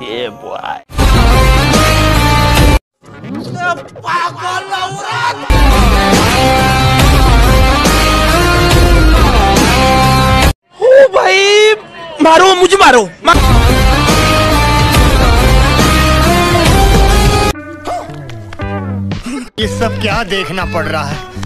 yeah, boy. भाई मारो मुझे मारो मा... ये सब क्या देखना पड़ रहा है